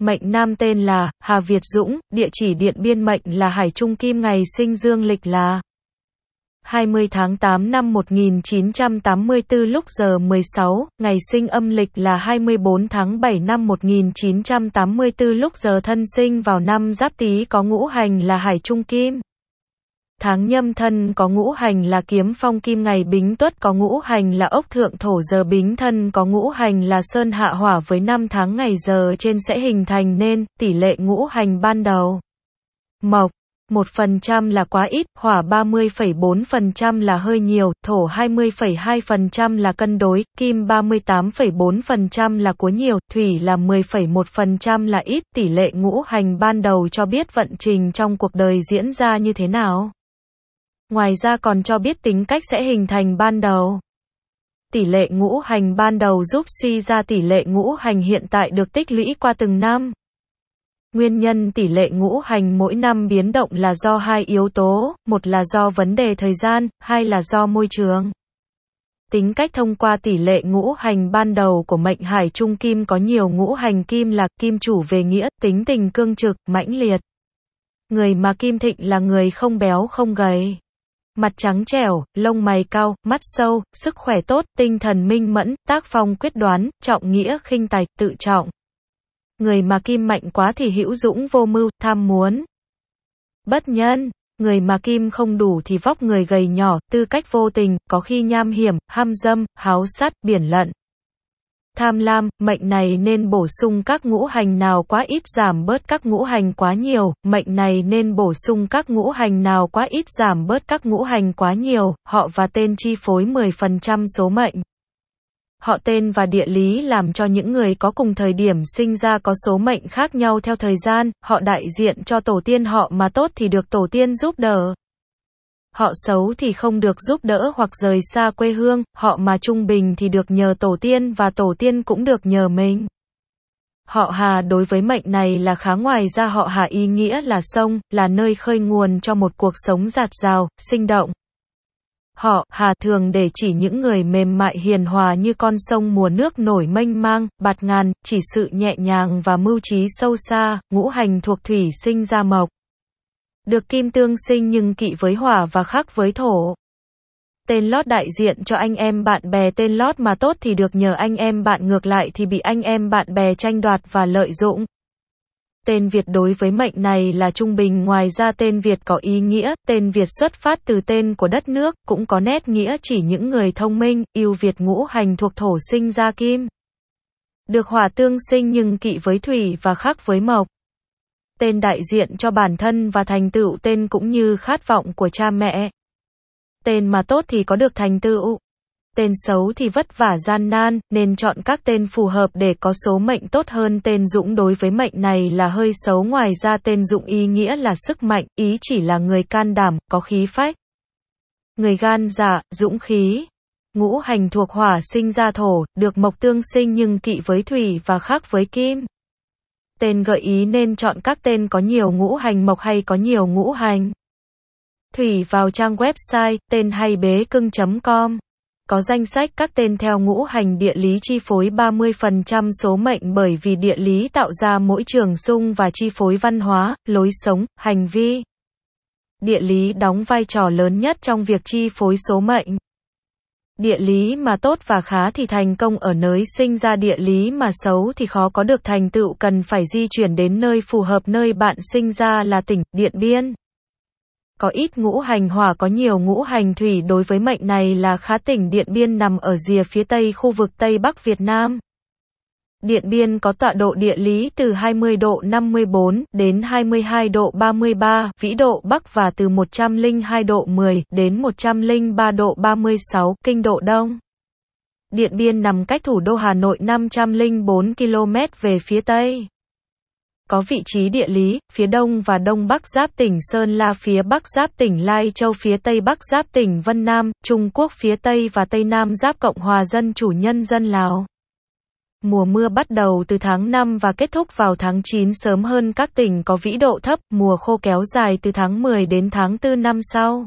Mệnh nam tên là Hà Việt Dũng, địa chỉ Điện Biên mệnh là Hải Trung Kim ngày sinh dương lịch là 20 tháng 8 năm 1984 lúc giờ 16, ngày sinh âm lịch là 24 tháng 7 năm 1984 lúc giờ thân sinh vào năm Giáp Tý có ngũ hành là Hải Trung Kim. Tháng nhâm thân có ngũ hành là kiếm phong kim ngày bính tuất có ngũ hành là ốc thượng thổ giờ bính thân có ngũ hành là sơn hạ hỏa với năm tháng ngày giờ trên sẽ hình thành nên tỷ lệ ngũ hành ban đầu. Mộc 1% là quá ít, hỏa 30,4% là hơi nhiều, thổ 20,2% là cân đối, kim 38,4% là quá nhiều, thủy là 10,1% là ít, tỷ lệ ngũ hành ban đầu cho biết vận trình trong cuộc đời diễn ra như thế nào. Ngoài ra còn cho biết tính cách sẽ hình thành ban đầu. Tỷ lệ ngũ hành ban đầu giúp suy ra tỷ lệ ngũ hành hiện tại được tích lũy qua từng năm. Nguyên nhân tỷ lệ ngũ hành mỗi năm biến động là do hai yếu tố, một là do vấn đề thời gian, hai là do môi trường. Tính cách thông qua tỷ lệ ngũ hành ban đầu của mệnh hải trung kim có nhiều ngũ hành kim là kim chủ về nghĩa, tính tình cương trực, mãnh liệt. Người mà kim thịnh là người không béo không gầy. Mặt trắng trẻo, lông mày cao, mắt sâu, sức khỏe tốt, tinh thần minh mẫn, tác phong quyết đoán, trọng nghĩa khinh tài, tự trọng. Người mà kim mạnh quá thì hữu dũng vô mưu, tham muốn. Bất nhân, người mà kim không đủ thì vóc người gầy nhỏ, tư cách vô tình, có khi nham hiểm, ham dâm, háo sát, biển lận. Tham lam, mệnh này nên bổ sung các ngũ hành nào quá ít giảm bớt các ngũ hành quá nhiều, mệnh này nên bổ sung các ngũ hành nào quá ít giảm bớt các ngũ hành quá nhiều, họ và tên chi phối 10% số mệnh. Họ tên và địa lý làm cho những người có cùng thời điểm sinh ra có số mệnh khác nhau theo thời gian, họ đại diện cho tổ tiên họ mà tốt thì được tổ tiên giúp đỡ. Họ xấu thì không được giúp đỡ hoặc rời xa quê hương, họ mà trung bình thì được nhờ tổ tiên và tổ tiên cũng được nhờ mình. Họ Hà đối với mệnh này là khá ngoài ra họ Hà ý nghĩa là sông, là nơi khơi nguồn cho một cuộc sống giạt rào, sinh động. Họ, Hà thường để chỉ những người mềm mại hiền hòa như con sông mùa nước nổi mênh mang, bạt ngàn, chỉ sự nhẹ nhàng và mưu trí sâu xa, ngũ hành thuộc thủy sinh ra mộc. Được kim tương sinh nhưng kỵ với hỏa và khắc với thổ. Tên lót đại diện cho anh em bạn bè tên lót mà tốt thì được nhờ anh em bạn ngược lại thì bị anh em bạn bè tranh đoạt và lợi dụng. Tên Việt đối với mệnh này là trung bình ngoài ra tên Việt có ý nghĩa, tên Việt xuất phát từ tên của đất nước, cũng có nét nghĩa chỉ những người thông minh, yêu Việt ngũ hành thuộc thổ sinh ra kim. Được hỏa tương sinh nhưng kỵ với thủy và khắc với mộc. Tên đại diện cho bản thân và thành tựu tên cũng như khát vọng của cha mẹ. Tên mà tốt thì có được thành tựu tên xấu thì vất vả gian nan, nên chọn các tên phù hợp để có số mệnh tốt hơn tên Dũng đối với mệnh này là hơi xấu ngoài ra tên Dũng ý nghĩa là sức mạnh, ý chỉ là người can đảm, có khí phách. Người gan dạ, dũng khí. Ngũ hành thuộc hỏa sinh ra thổ, được mộc tương sinh nhưng kỵ với thủy và khác với kim. Tên gợi ý nên chọn các tên có nhiều ngũ hành mộc hay có nhiều ngũ hành. Thủy vào trang website tên hay bế cưng.com có danh sách các tên theo ngũ hành địa lý chi phối 30% số mệnh bởi vì địa lý tạo ra mỗi trường xung và chi phối văn hóa, lối sống, hành vi. Địa lý đóng vai trò lớn nhất trong việc chi phối số mệnh. Địa lý mà tốt và khá thì thành công ở nơi sinh ra, địa lý mà xấu thì khó có được thành tựu, cần phải di chuyển đến nơi phù hợp nơi bạn sinh ra là tỉnh, Điện Biên có ít ngũ hành hỏa có nhiều ngũ hành thủy, đối với mệnh này là khá tỉnh, Điện Biên nằm ở rìa phía tây khu vực Tây Bắc Việt Nam. Điện Biên có tọa độ địa lý từ 20 độ 54 đến 22 độ 33 vĩ độ Bắc và từ 102 độ 10 đến 103 độ 36 kinh độ Đông. Điện Biên nằm cách thủ đô Hà Nội 504 km về phía Tây có vị trí địa lý, phía đông và đông bắc giáp tỉnh Sơn La phía bắc giáp tỉnh Lai Châu phía tây bắc giáp tỉnh Vân Nam, Trung Quốc phía tây và tây nam giáp Cộng hòa Dân chủ nhân dân Lào. Mùa mưa bắt đầu từ tháng 5 và kết thúc vào tháng 9 sớm hơn các tỉnh có vĩ độ thấp, mùa khô kéo dài từ tháng 10 đến tháng 4 năm sau.